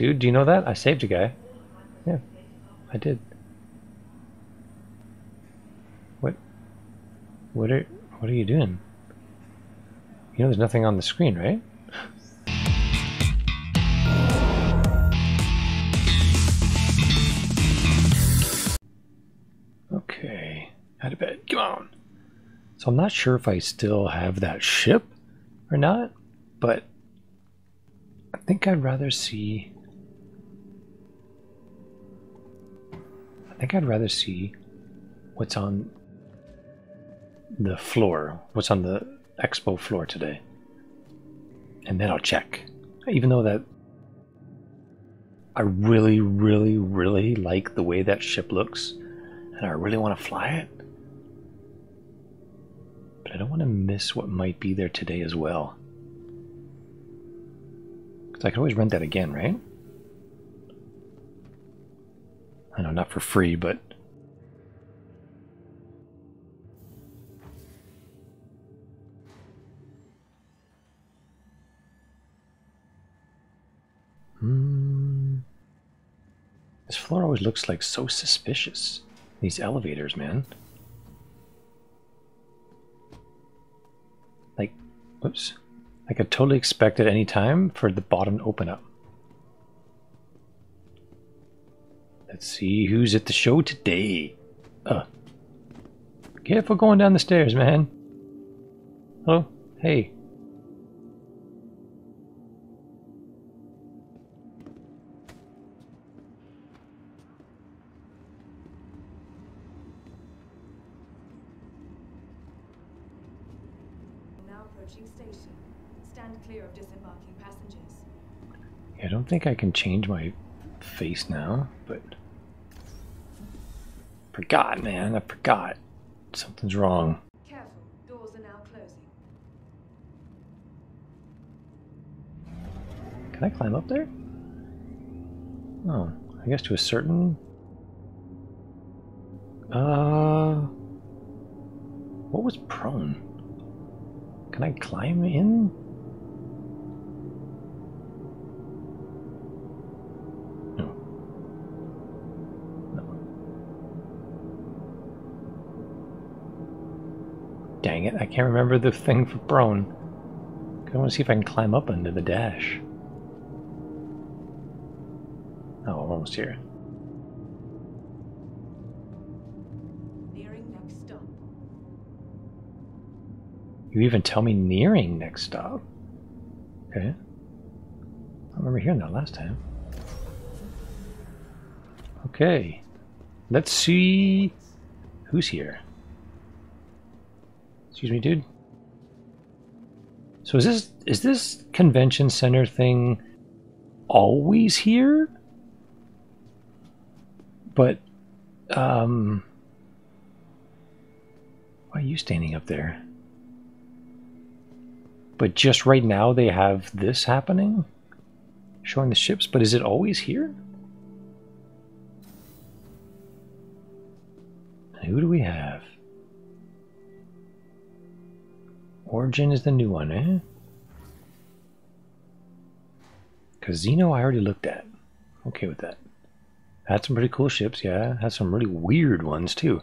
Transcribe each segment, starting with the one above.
dude. Do you know that? I saved a guy. Yeah, I did. What? What are What are you doing? You know, there's nothing on the screen, right? Okay, out of bed. Come on. So I'm not sure if I still have that ship or not, but I think I'd rather see. Think I'd rather see what's on the floor, what's on the expo floor today. And then I'll check. Even though that I really, really, really like the way that ship looks, and I really want to fly it. But I don't want to miss what might be there today as well. Because I can always rent that again, right? I know, not for free, but Hmm. This floor always looks like so suspicious. These elevators, man. Like, whoops. I could totally expect at any time for the bottom to open up. Let's see who's at the show today. Uh. Careful going down the stairs, man. Hello? Hey. Now approaching station. Stand clear of disembarking passengers. I don't think I can change my face now, but forgot, man. I forgot. Something's wrong. Careful, doors are now closing. Can I climb up there? Oh, I guess to a certain. Uh, what was prone? Can I climb in? Dang it, I can't remember the thing for prone. I want to see if I can climb up under the dash. Oh, I'm almost here. Nearing next stop. You even tell me nearing next stop. Okay. I remember hearing that last time. Okay. Let's see who's here. Excuse me, dude. So is this is this convention center thing always here? But um why are you standing up there? But just right now they have this happening? Showing the ships, but is it always here? Who do we have? Origin is the new one, eh? Casino I already looked at. Okay with that. Had some pretty cool ships, yeah. Had some really weird ones too.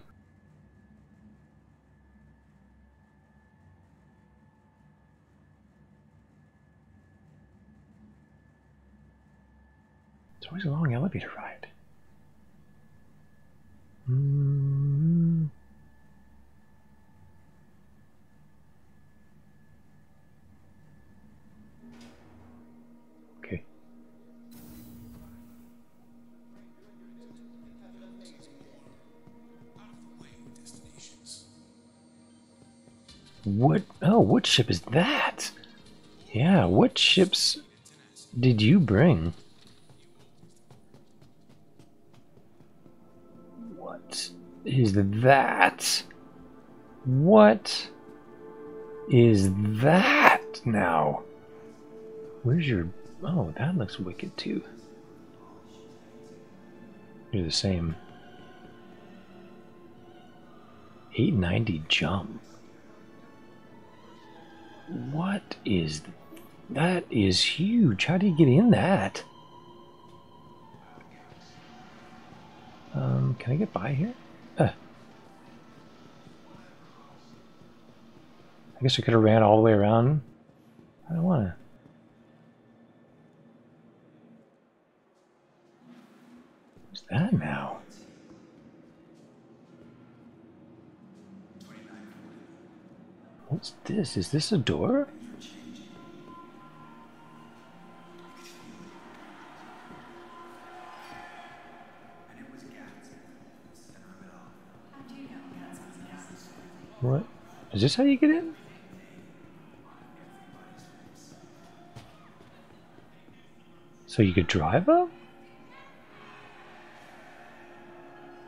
It's always a long elevator ride. Mm. What? Oh, what ship is that? Yeah, what ships did you bring? What is that? What is that now? Where's your. Oh, that looks wicked too. You're the same. 890 jump. What is that? Is huge. How do you get in that? Um, can I get by here? Uh, I guess I could have ran all the way around. I don't want to. What's that now? What's this? Is this a door? What? Is this how you get in? So you could drive up?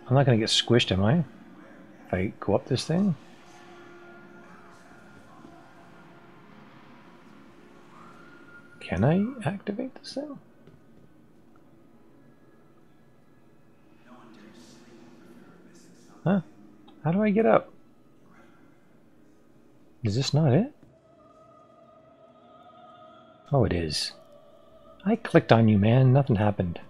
I'm not going to get squished, am I? If I go up this thing? Can I activate this thing? Huh? How do I get up? Is this not it? Oh, it is. I clicked on you, man. Nothing happened.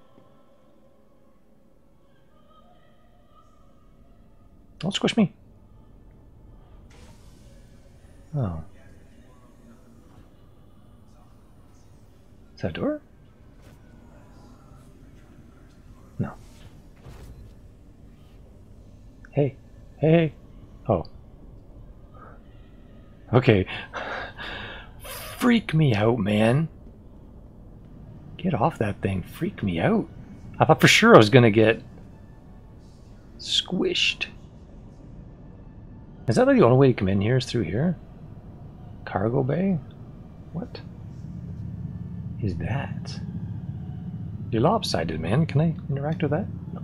Don't squish me. Oh. Is that a door? No. Hey. Hey. Oh. Okay. Freak me out, man. Get off that thing. Freak me out. I thought for sure I was going to get squished. Is that like the only way to come in here is through here? Cargo bay? What is that? You're lopsided, man. Can I interact with that? No.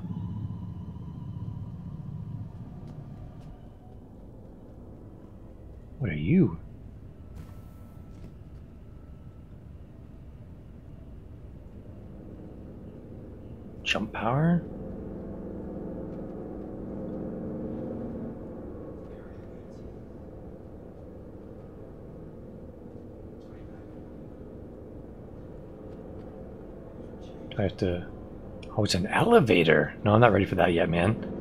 What are you? Jump power? Have to... Oh, it's an elevator. No, I'm not ready for that yet, man.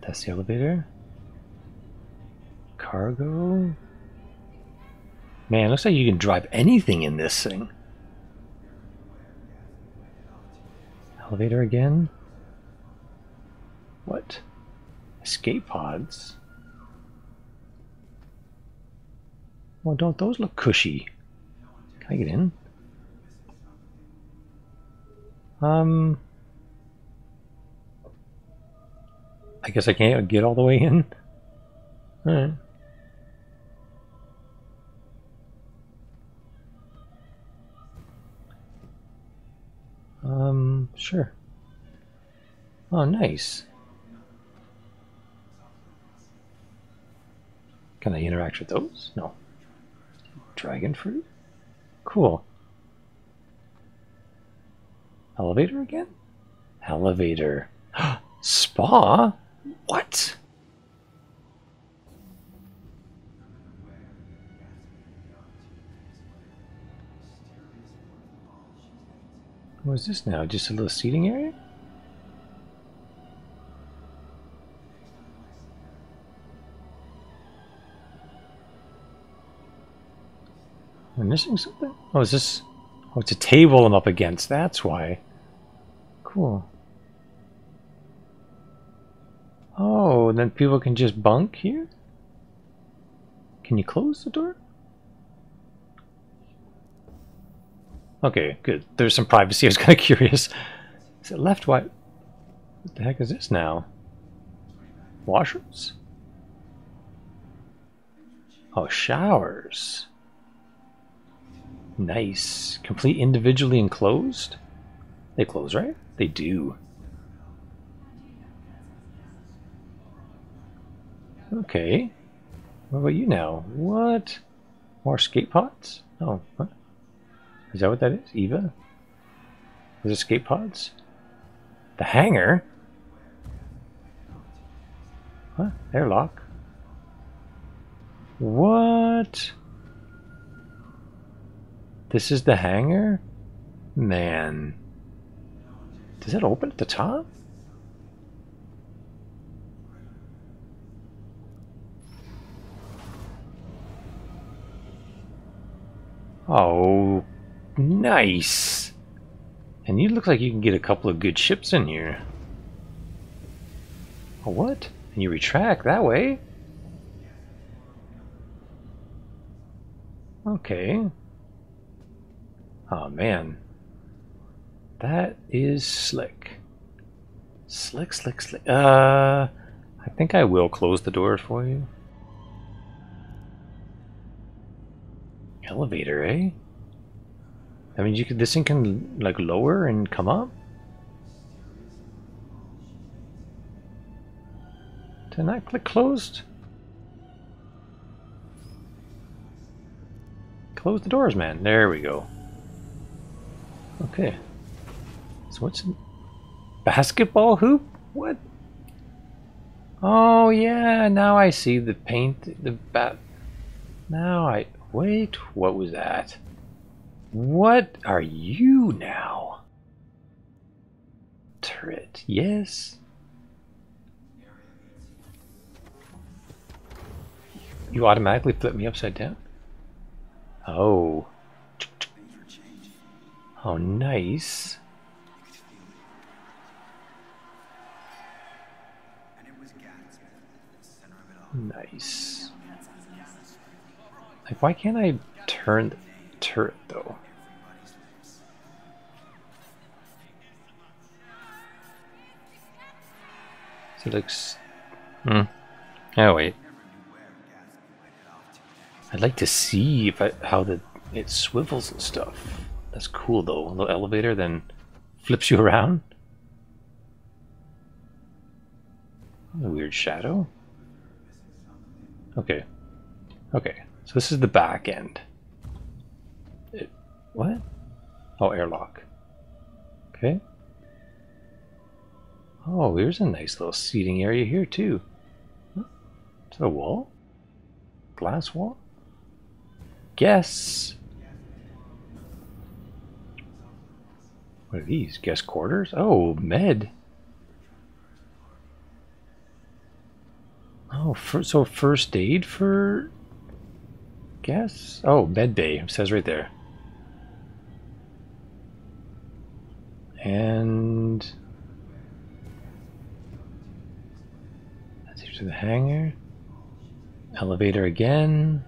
That's the elevator. Cargo. Man, looks like you can drive anything in this thing. Elevator again. What? Escape pods? Well, don't those look cushy? Can I get in? Um... I guess I can't get all the way in. Alright. Um, sure. Oh, nice. Can I interact with those? No. Dragon fruit? Cool. Elevator again? Elevator. Spa? What? What is this now? Just a little seating area? I missing something? Oh, is this... Oh, it's a table I'm up against. That's why. Cool. Oh, and then people can just bunk here? Can you close the door? Okay, good. There's some privacy. I was kind of curious. Is it left? What? What the heck is this now? Washrooms? Oh, showers. Nice. Complete individually enclosed? They close, right? They do. Okay. What about you now? What? More skate pods? Oh, what? Is that what that is? Eva? Is it skate pods? The hangar? What? Airlock? What? This is the hangar? Man. Does it open at the top? Oh, nice. And you look like you can get a couple of good ships in here. What? And you retract that way? Okay. Oh, man. That is slick. Slick, slick, slick. Uh, I think I will close the doors for you. Elevator, eh? I mean, you could. This thing can like lower and come up. Did I click closed? Close the doors, man. There we go. Okay. So what's in... basketball hoop? What? Oh yeah, now I see the paint. The bat. Now I wait. What was that? What are you now? Turret. Yes. You automatically flip me upside down? Oh. Oh, nice. Nice. Like, why can't I turn the turret, though? It looks... Hmm. Oh, wait. I'd like to see if I, how the it swivels and stuff. That's cool though. A little elevator then flips you around. A weird shadow. Okay. Okay. So this is the back end. It, what? Oh, airlock. Okay. Oh, here's a nice little seating area here too. Is that a wall? Glass wall? Guess. What are these? Guest quarters? Oh, med. Oh, for, so first aid for guess? Oh, med bay. Says right there. And that's to the hangar. Elevator again.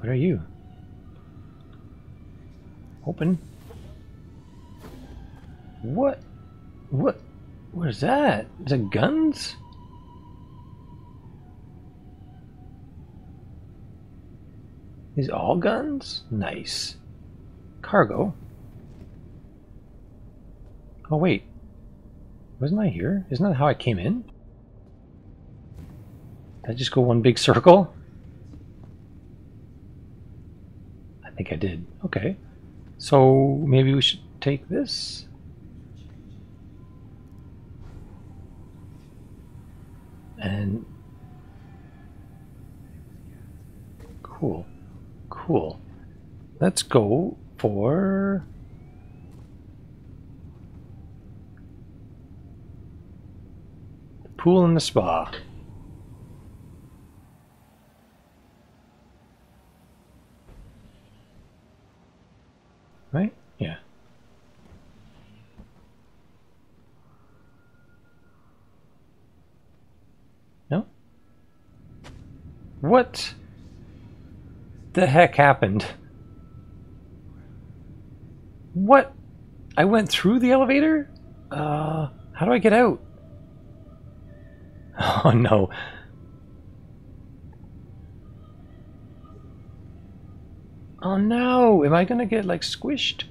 What are you? Open. What? What? What is that? Is it guns? These all guns? Nice. Cargo. Oh wait. Wasn't I here? Isn't that how I came in? Did I just go one big circle? I think I did. Okay. So maybe we should take this? And cool. Cool. Let's go for the pool and the spa. Right? Yeah. No? What the heck happened? What? I went through the elevator? Uh, how do I get out? Oh no. Oh no, am I gonna get like squished?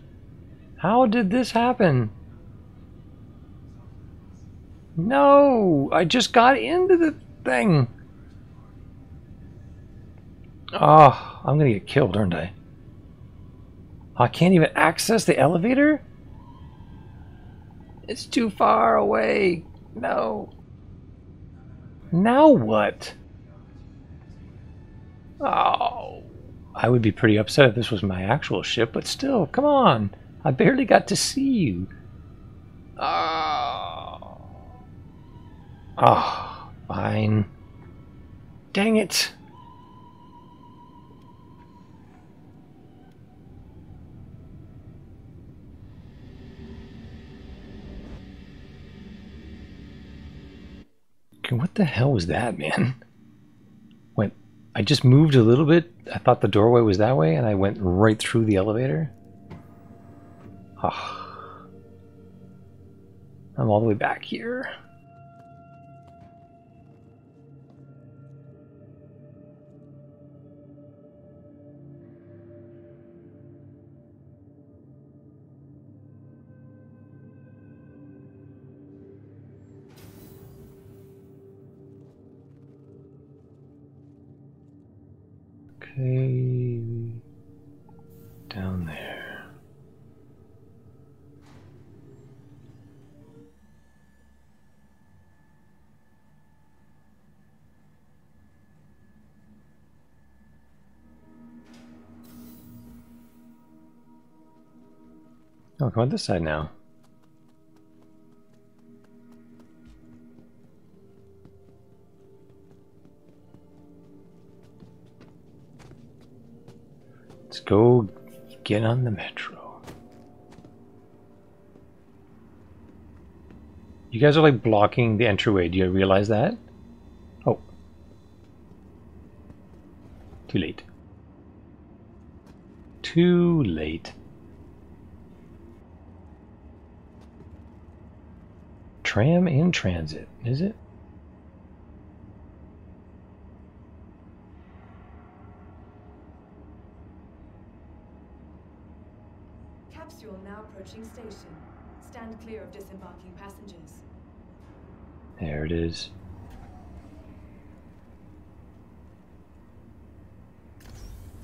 How did this happen? No, I just got into the thing. Oh, I'm gonna get killed, aren't I? I can't even access the elevator? It's too far away. No. Now what? Oh, I would be pretty upset if this was my actual ship, but still, come on. I barely got to see you. Oh. Oh, fine. Dang it. What the hell was that, man? Went. I just moved a little bit. I thought the doorway was that way, and I went right through the elevator. Ah. I'm all the way back here. Come on this side now. Let's go get on the metro. You guys are like blocking the entryway. Do you realize that? Oh. Too late. Too late. Tram in transit, is it? Capsule now approaching station. Stand clear of disembarking passengers. There it is.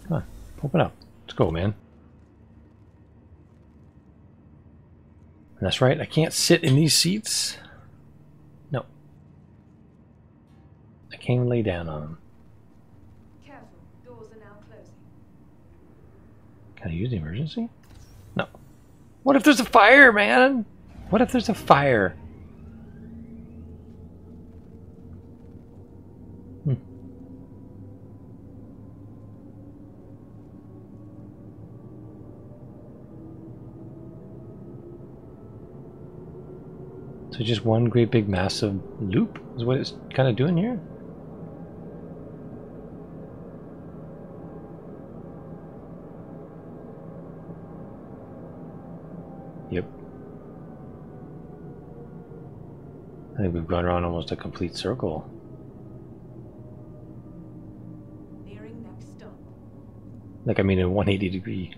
Come on, open up. Let's go, man. That's right, I can't sit in these seats. No. I can't lay down on them. Careful, doors are now closing. Can I use the emergency? No. What if there's a fire, man? What if there's a fire? So just one great big massive loop is what it's kind of doing here? Yep. I think we've gone around almost a complete circle. Nearing next stop. Like, I mean, a 180 degree.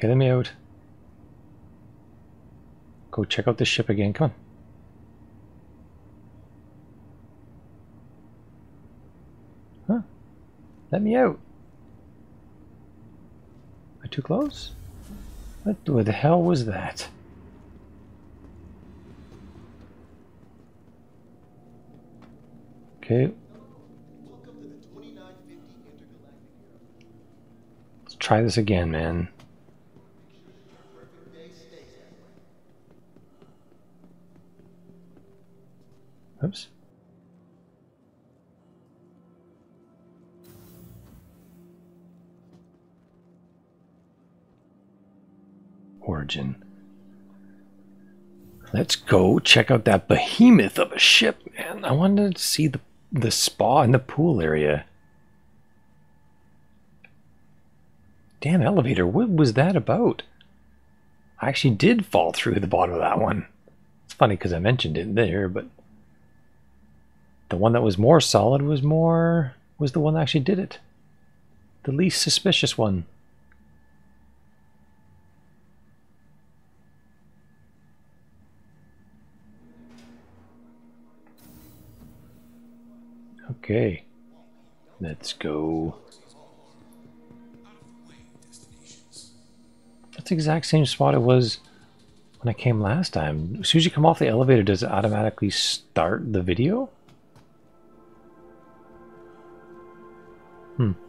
Get him out. Go check out the ship again. Come on. Huh? Let me out. Am I too close? What the, the hell was that? Okay. Let's try this again, man. Oops. Origin. Let's go check out that behemoth of a ship, man. I wanted to see the the spa and the pool area. Damn elevator, what was that about? I actually did fall through the bottom of that one. It's funny because I mentioned it there, but the one that was more solid was more was the one that actually did it. The least suspicious one. Okay. Let's go. That's the exact same spot it was when I came last time. As soon as you come off the elevator, does it automatically start the video? Hmm.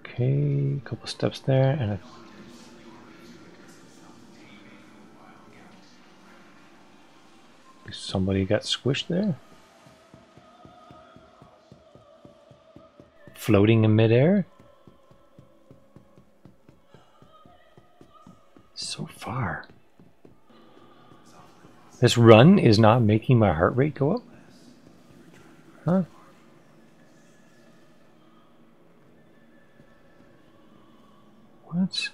Okay, a couple steps there, and Somebody got squished there? Floating in midair? This run is not making my heart rate go up? Huh? What?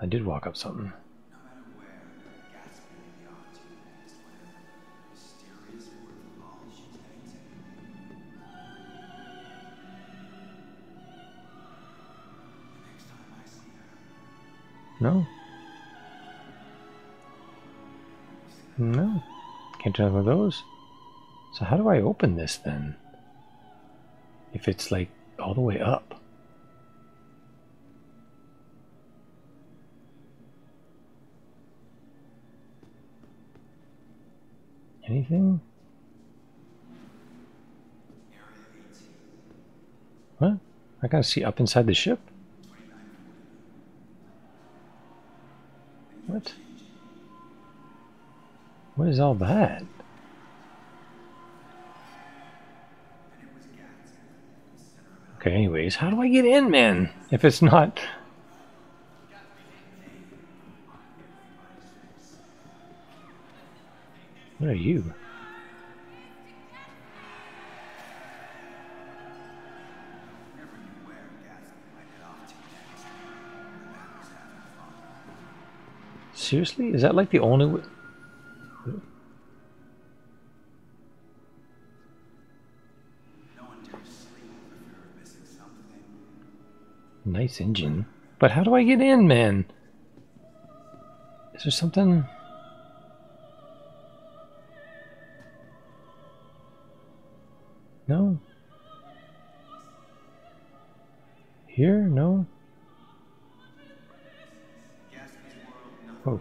I did walk up something. No. No. Can't with those. So how do I open this then? If it's like all the way up. Anything? What? I gotta see up inside the ship? What is all that? Okay, anyways, how do I get in, man? If it's not... What are you? Seriously? Is that like the only Nice engine. But how do I get in, man? Is there something... No? Here? No? Oh.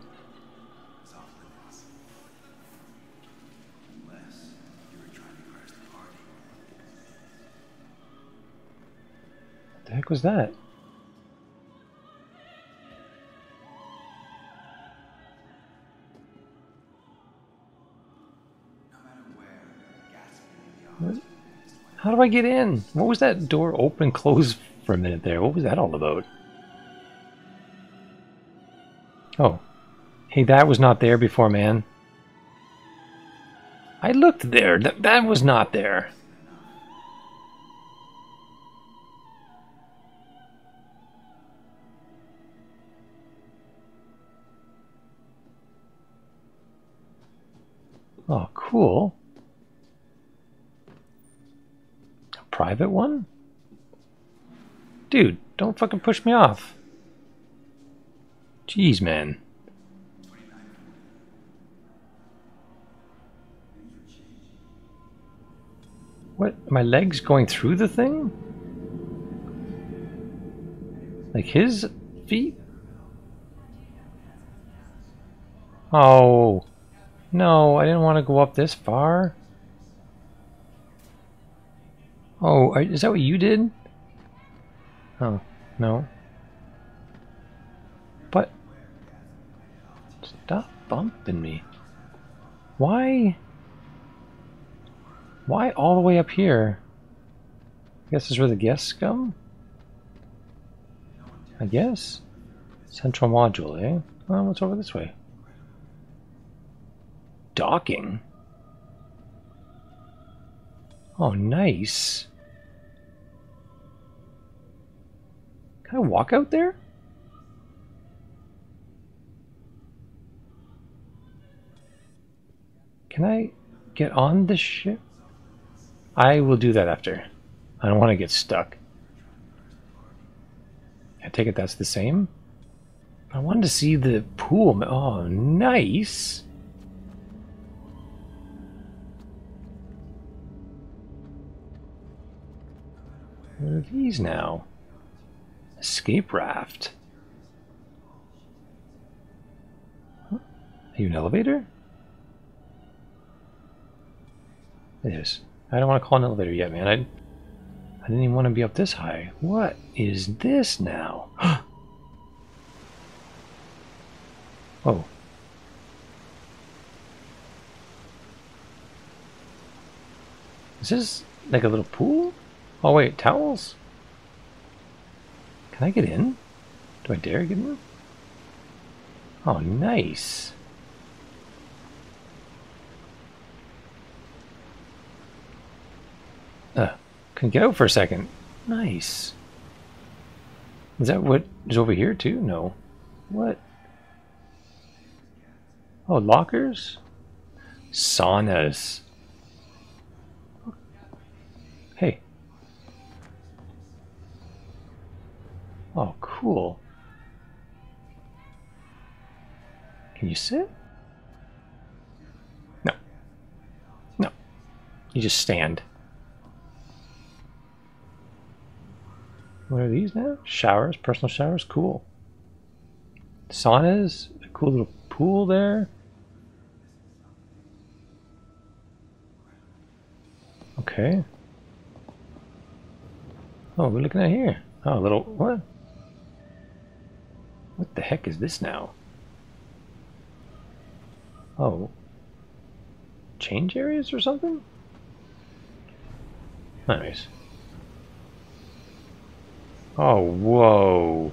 Heck was that? How do I get in? What was that door open close for a minute there? What was that all about? Oh. Hey, that was not there before, man. I looked there. That, that was not there. Cool. A private one? Dude, don't fucking push me off. Jeez, man. What? My legs going through the thing? Like his feet? Oh. No, I didn't want to go up this far. Oh, is that what you did? Oh, no. But... Stop bumping me. Why? Why all the way up here? I guess is where the guests come? I guess? Central module, eh? Well, what's over this way? Docking? Oh, nice. Can I walk out there? Can I get on the ship? I will do that after. I don't want to get stuck. I take it that's the same? I wanted to see the pool. Oh, nice. What are these now? Escape raft. Huh? Are you an elevator? It is. I don't want to call an elevator yet, man. I, I didn't even want to be up this high. What is this now? oh. Is this like a little pool? Oh wait, towels? Can I get in? Do I dare get in? Oh, nice. Uh, can get out for a second. Nice. Is that what is over here too? No. What? Oh, lockers? Saunas. Oh, cool. Can you sit? No. No. You just stand. What are these now? Showers, personal showers, cool. Saunas, a cool little pool there. Okay. Oh, we're looking at here. Oh, a little, what? What the heck is this now? Oh. Change areas or something? Nice. Oh, whoa.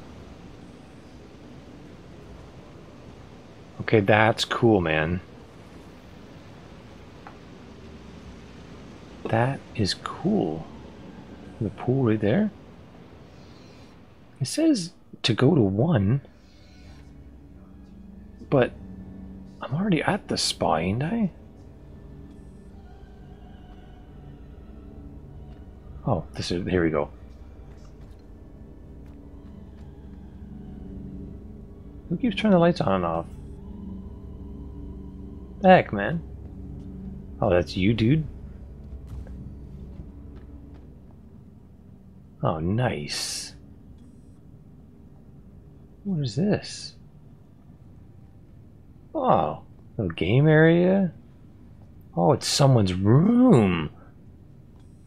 Okay, that's cool, man. That is cool. The pool right there. It says to go to one, but I'm already at the spa, ain't I? Eh? Oh, this is here we go. Who keeps turning the lights on and off? The heck, man? Oh, that's you, dude? Oh, nice. What is this? Oh, little game area? Oh, it's someone's room.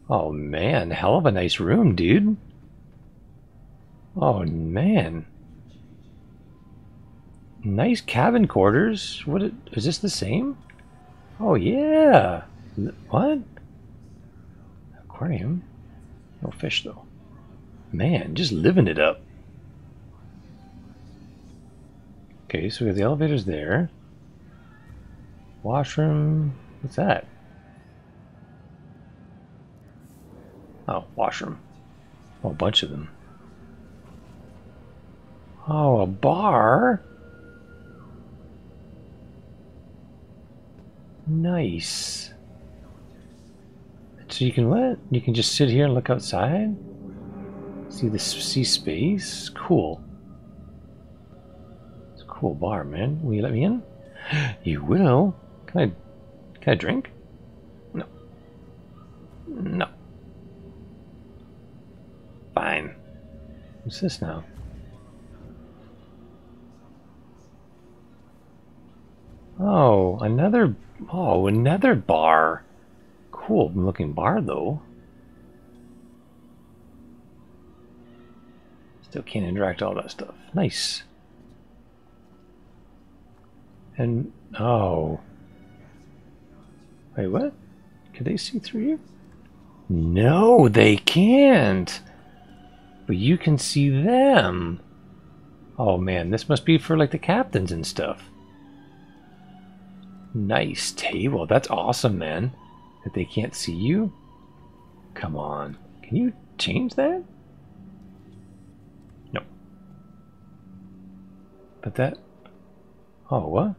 Oh, man. Hell of a nice room, dude. Oh, man. Nice cabin quarters. What is this the same? Oh yeah. What? Aquarium. No fish though. Man, just living it up. Okay, so we have the elevators there. Washroom. What's that? Oh, washroom. Oh, a bunch of them. Oh, a bar? Nice. So you can what? You can just sit here and look outside? See the see space? Cool. Cool bar, man. Will you let me in? You will. Can I can I drink? No. No. Fine. What's this now? Oh, another Oh, another bar. Cool looking bar though. Still can't interact all that stuff. Nice. And oh. Wait, what? Can they see through you? No, they can't. But you can see them. Oh man, this must be for like the captains and stuff. Nice table. That's awesome, man. That they can't see you? Come on. Can you change that? No. But that... Oh, what?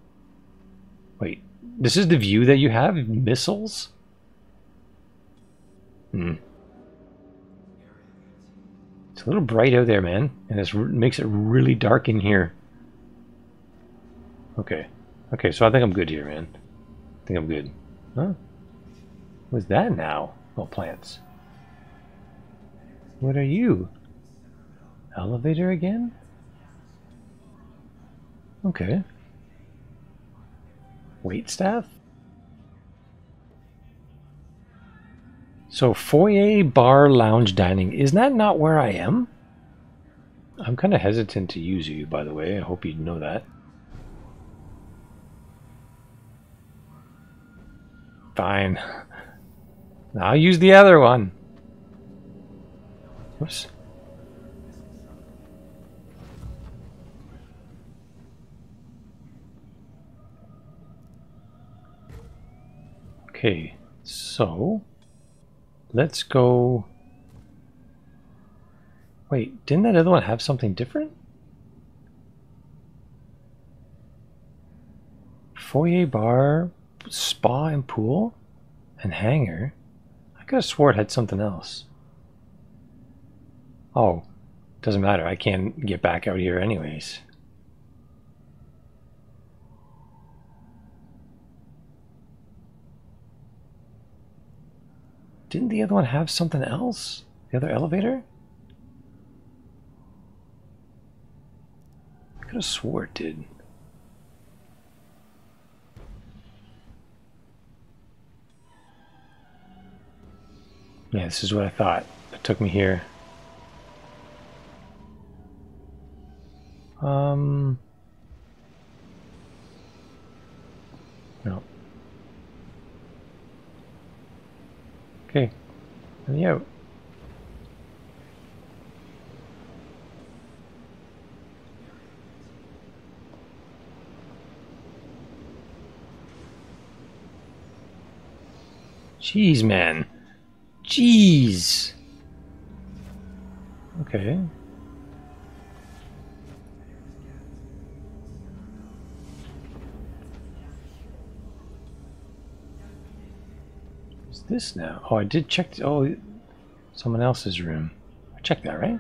Wait. This is the view that you have? Missiles? Hmm. It's a little bright out there, man. And this makes it really dark in here. Okay. Okay, so I think I'm good here, man. I think I'm good. Huh? What's that now? Oh, plants. What are you? Elevator again? Okay. Wait staff? So foyer, bar, lounge, dining. Is that not where I am? I'm kind of hesitant to use you, by the way. I hope you know that. Fine. I'll use the other one. Whoops. Okay, so let's go. Wait, didn't that other one have something different? Foyer bar, spa and pool, and hangar. I could have swore it had something else. Oh, doesn't matter. I can't get back out here anyways. Didn't the other one have something else? The other elevator? I could have swore it did. Yeah, this is what I thought. It took me here. Um. No. Okay. Me out. Jeez, man. Jeez. Okay. This now? Oh, I did check. Oh, someone else's room. I checked that, right?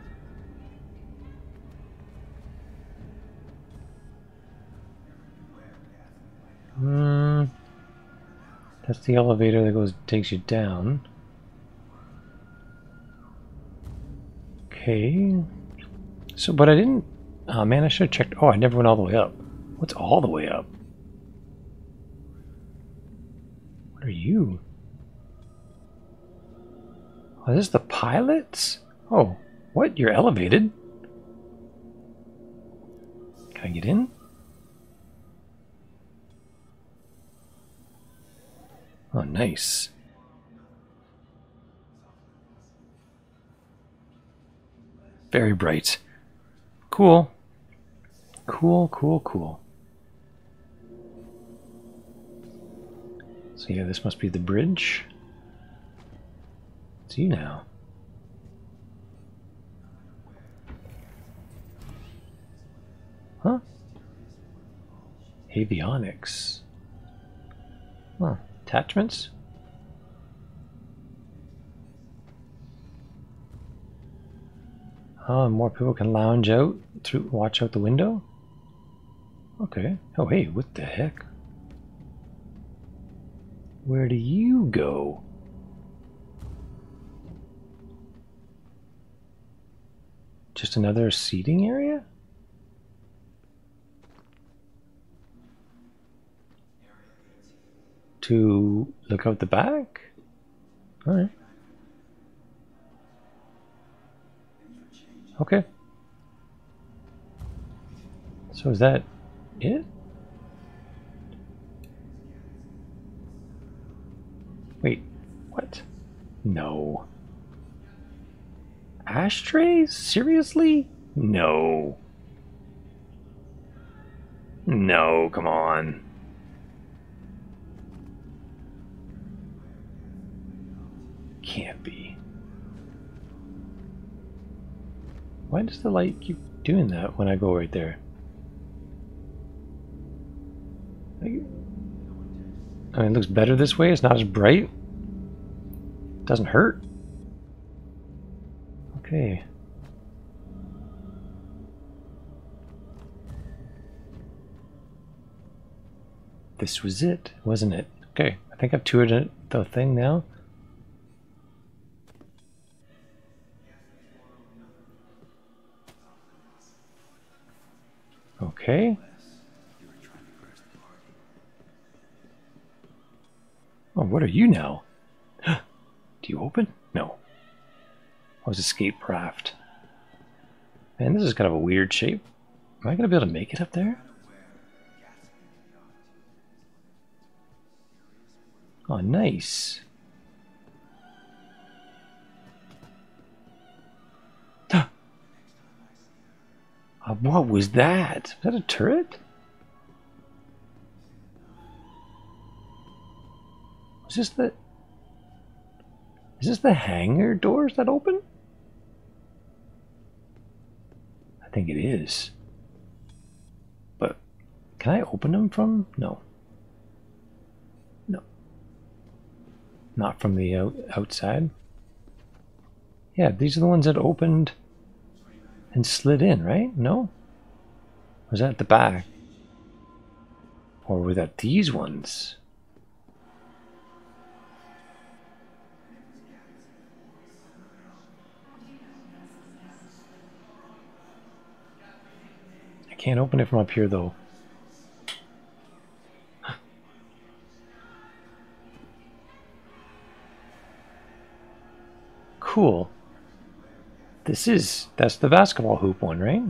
Hmm. That's the elevator that goes takes you down. Okay. So, but I didn't. Oh man, I should have checked. Oh, I never went all the way up. What's all the way up? What are you? Oh, is this the pilots? Oh, what? You're elevated? Can I get in? Oh, nice. Very bright. Cool. Cool, cool, cool. So yeah, this must be the bridge. It's you now. Huh? Avionics. Huh. Attachments? Oh, more people can lounge out through watch out the window? Okay. Oh hey, what the heck? Where do you go? Just another seating area? To look out the back? Alright. Okay. So is that it? Wait, what? No. Ashtrays? Seriously? No. No, come on. Can't be. Why does the light keep doing that when I go right there? I mean, it looks better this way. It's not as bright. It Doesn't hurt. Okay. This was it, wasn't it? Okay, I think I've toured the thing now. Okay. Oh, what are you now? Do you open? Was escape raft. Man, this is kind of a weird shape. Am I going to be able to make it up there? Oh, nice. uh, what was that? Was that a turret? Is this the... Is this the hangar doors that open? I think it is. But can I open them from? No. No. Not from the out outside. Yeah, these are the ones that opened and slid in, right? No? Was that at the back? Or were that these ones? Can't open it from up here though. Cool. This is, that's the basketball hoop one, right?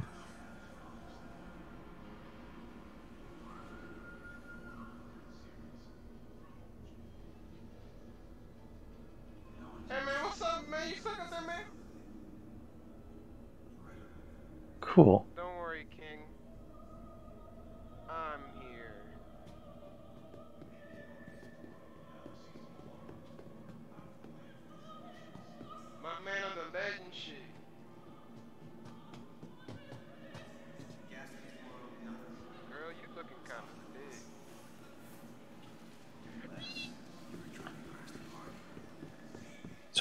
Hey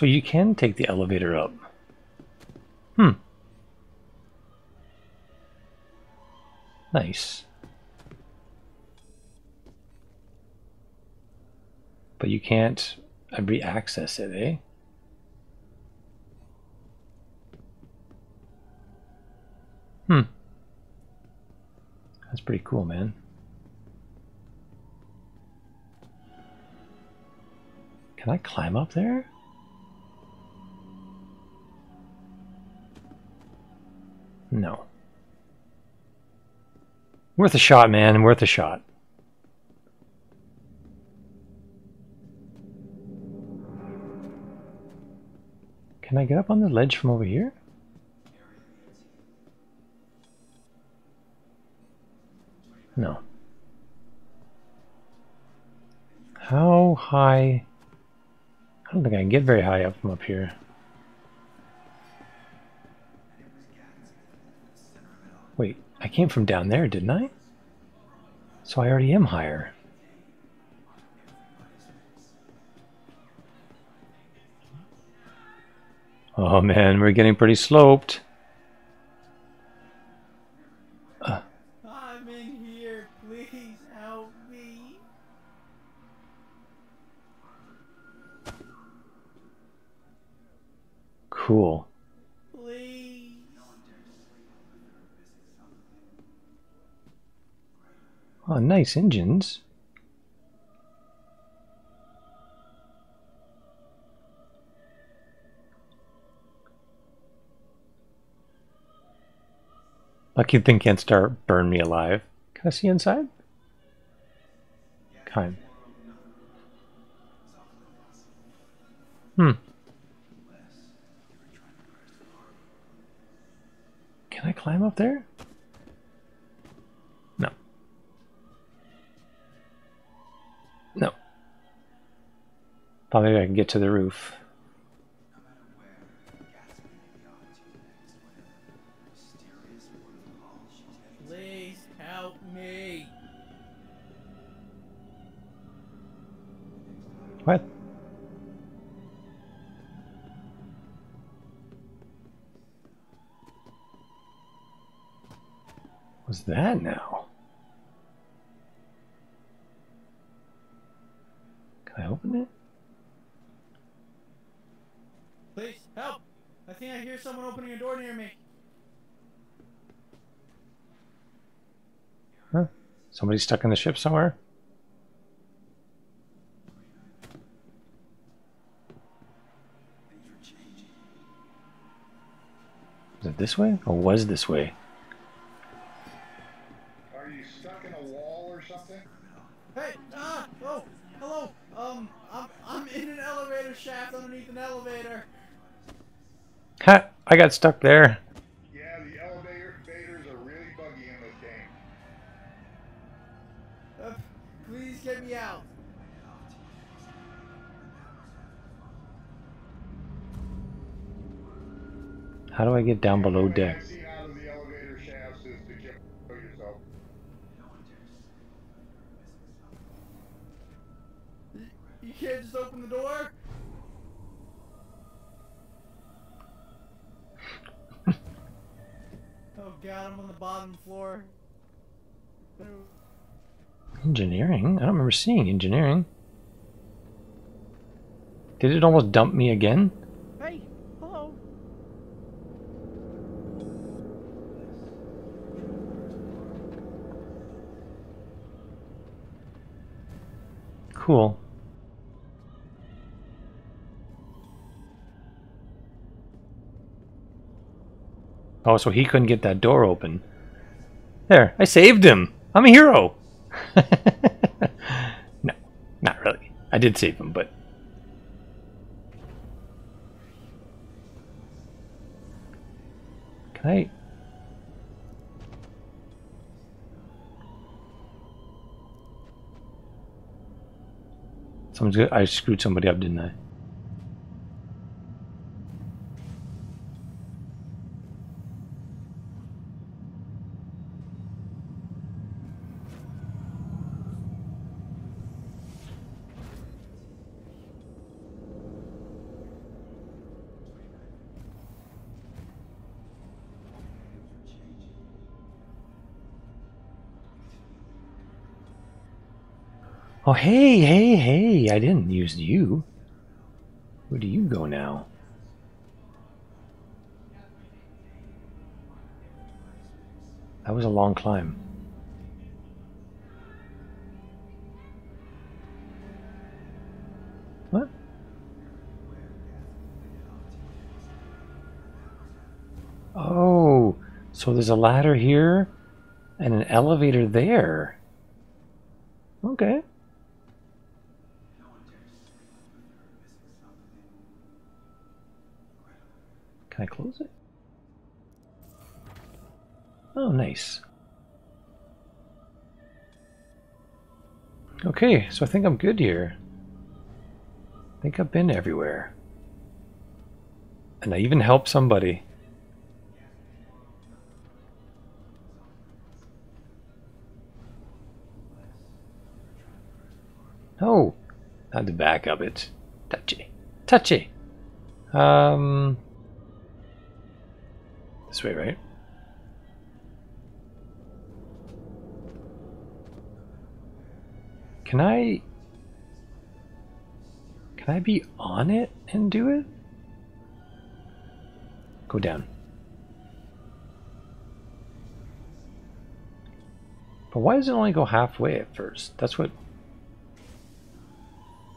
So you can take the elevator up. Hmm. Nice. But you can't re-access it, eh? Hmm. That's pretty cool, man. Can I climb up there? Worth a shot, man. Worth a shot. Can I get up on the ledge from over here? No. How high? I don't think I can get very high up from up here. Wait, I came from down there, didn't I? So I already am higher. Oh man, we're getting pretty sloped. I'm in here. Please help me. Cool. Please. Oh, nice engines. Lucky thing can't start burn me alive. Can I see inside? Kind. Hmm. Can I climb up there? No. Thought maybe I can get to the roof. Please help me. What? Was that now? Can I open it? Please help. I think I hear someone opening a door near me. Huh? Somebody stuck in the ship somewhere? Is it this way? Or was this way? Are you stuck in a wall or something? Hey, ah, oh, hello. Um, I'm I'm in an elevator shaft underneath an elevator. Ha! I got stuck there. I get down below deck? You can't just open the door. oh God, I'm on the bottom floor. Engineering? I don't remember seeing engineering. Did it almost dump me again? Hey, hello. Cool. Oh, so he couldn't get that door open. There, I saved him. I'm a hero. no, not really. I did save him, but can I? Someone's good. I screwed somebody up, didn't I? Oh, hey, hey, hey! I didn't use you. Where do you go now? That was a long climb. What? Oh, so there's a ladder here and an elevator there. Okay. Can I close it? Oh, nice. Okay, so I think I'm good here. I think I've been everywhere. And I even helped somebody. No, not the back of it. Touchy. Touchy. Um, this way, right? Can I... Can I be on it and do it? Go down. But why does it only go halfway at first? That's what...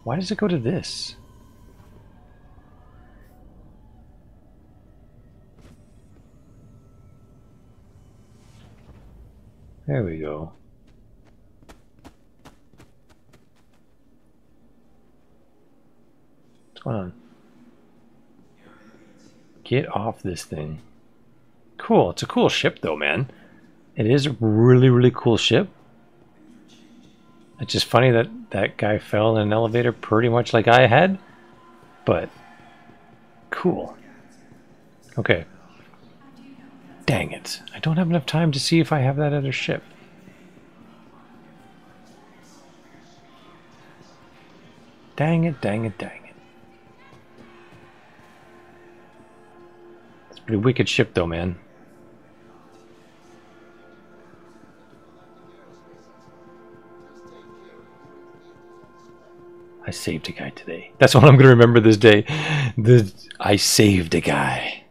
Why does it go to this? There we go. What's going on? Get off this thing. Cool. It's a cool ship though, man. It is a really, really cool ship. It's just funny that that guy fell in an elevator pretty much like I had. But cool. Okay. Dang it. I don't have enough time to see if I have that other ship. Dang it, dang it, dang it. It's a pretty wicked ship though, man. I saved a guy today. That's what I'm going to remember this day. The I saved a guy.